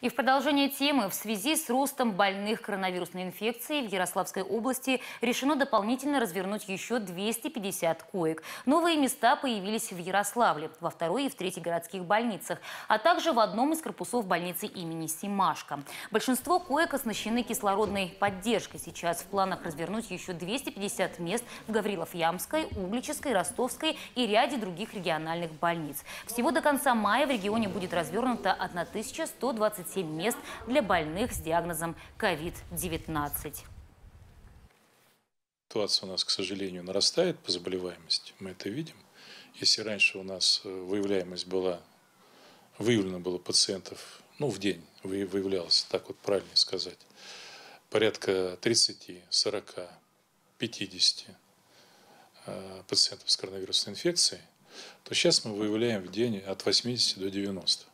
И в продолжение темы, в связи с ростом больных коронавирусной инфекцией в Ярославской области решено дополнительно развернуть еще 250 коек. Новые места появились в Ярославле, во второй и в третьей городских больницах, а также в одном из корпусов больницы имени Симашко. Большинство коек оснащены кислородной поддержкой. Сейчас в планах развернуть еще 250 мест в Гаврилов-Ямской, Углической, Ростовской и ряде других региональных больниц. Всего до конца мая в регионе будет развернуто 1127 мест для больных с диагнозом COVID-19. Ситуация у нас, к сожалению, нарастает по заболеваемости. Мы это видим. Если раньше у нас э, выявляемость была, выявлено было пациентов, ну, в день выявлялось, так вот правильно сказать, порядка 30, 40, 50 пациентов с коронавирусной инфекцией, то сейчас мы выявляем в день от 80 до 90.